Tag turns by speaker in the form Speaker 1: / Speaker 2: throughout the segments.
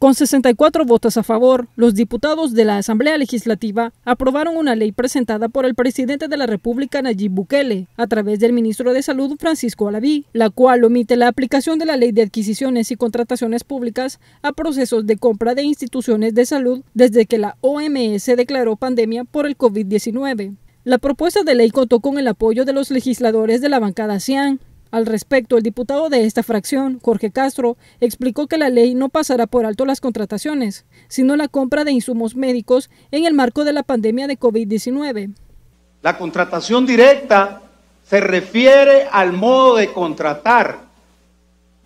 Speaker 1: Con 64 votos a favor, los diputados de la Asamblea Legislativa aprobaron una ley presentada por el presidente de la República Nayib Bukele a través del ministro de Salud Francisco Alaví, la cual omite la aplicación de la Ley de Adquisiciones y Contrataciones Públicas a procesos de compra de instituciones de salud desde que la OMS declaró pandemia por el COVID-19. La propuesta de ley contó con el apoyo de los legisladores de la bancada CIAN, al respecto, el diputado de esta fracción, Jorge Castro, explicó que la ley no pasará por alto las contrataciones, sino la compra de insumos médicos en el marco de la pandemia de COVID-19.
Speaker 2: La contratación directa se refiere al modo de contratar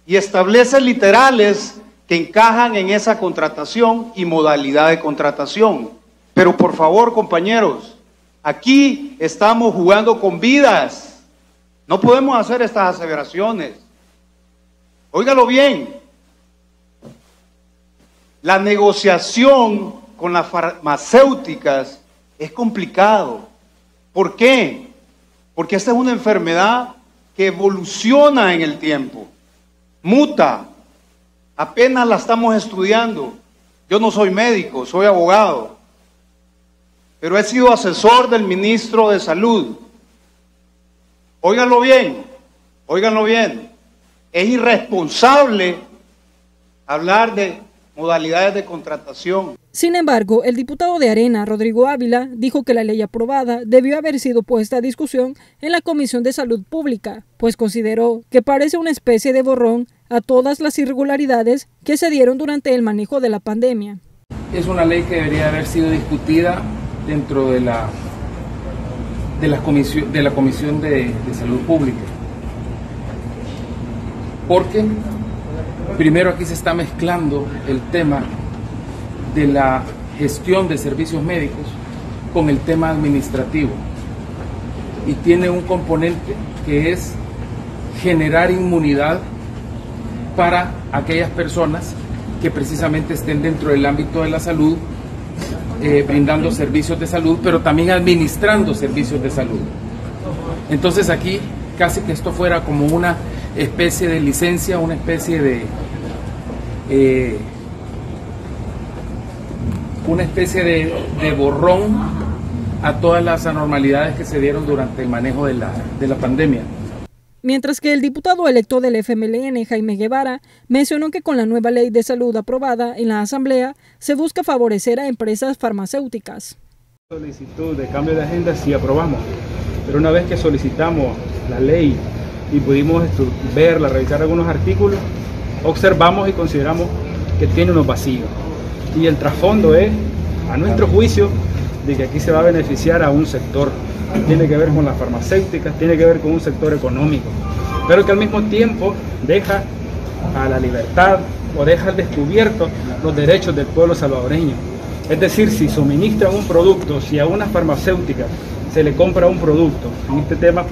Speaker 2: y establece literales que encajan en esa contratación y modalidad de contratación. Pero por favor, compañeros, aquí estamos jugando con vidas no podemos hacer estas aseveraciones. Óigalo bien. La negociación con las farmacéuticas es complicado. ¿Por qué? Porque esta es una enfermedad que evoluciona en el tiempo, muta. Apenas la estamos estudiando. Yo no soy médico, soy abogado, pero he sido asesor del ministro de Salud Óiganlo bien, óiganlo bien. Es irresponsable hablar de modalidades de contratación.
Speaker 1: Sin embargo, el diputado de Arena, Rodrigo Ávila, dijo que la ley aprobada debió haber sido puesta a discusión en la Comisión de Salud Pública, pues consideró que parece una especie de borrón a todas las irregularidades que se dieron durante el manejo de la pandemia.
Speaker 3: Es una ley que debería haber sido discutida dentro de la de la Comisión de, la comisión de, Salud Pública. Porque primero aquí se está mezclando el tema de la gestión de servicios médicos con el tema administrativo. Y tiene un componente que es generar inmunidad para aquellas personas que precisamente estén dentro del ámbito de la salud eh, brindando servicios de salud, pero también administrando servicios de salud. Entonces aquí casi que esto fuera como una especie de licencia, una especie de... Eh, una especie de, borrón a todas las anormalidades que se dieron durante el manejo de la, de la pandemia
Speaker 1: mientras que el diputado electo del FMLN, Jaime Guevara, mencionó que con la nueva ley de salud aprobada en la Asamblea se busca favorecer a empresas farmacéuticas.
Speaker 4: Solicitud de cambio de agenda sí aprobamos, pero una vez que solicitamos la ley y pudimos verla, revisar algunos artículos, observamos y consideramos que tiene unos vacíos. Y el trasfondo es, a nuestro juicio, de que aquí se va a beneficiar a un sector tiene que ver con las farmacéuticas, tiene que ver con un sector económico, pero que al mismo tiempo deja a la libertad o deja al descubierto los derechos del pueblo salvadoreño. Es decir, si suministran un producto, si a una farmacéutica se le compra un producto, en este tema,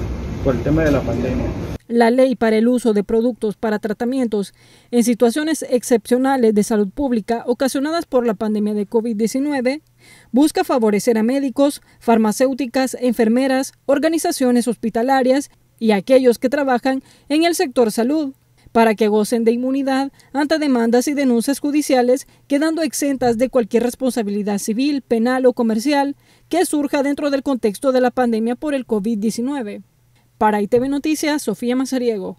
Speaker 4: por el tema de la pandemia,
Speaker 1: la ley para el uso de productos para tratamientos en situaciones excepcionales de salud pública ocasionadas por la pandemia de COVID-19 busca favorecer a médicos, farmacéuticas, enfermeras, organizaciones hospitalarias y aquellos que trabajan en el sector salud para que gocen de inmunidad ante demandas y denuncias judiciales, quedando exentas de cualquier responsabilidad civil, penal o comercial que surja dentro del contexto de la pandemia por el COVID-19. Para ITV Noticias, Sofía Mazariego.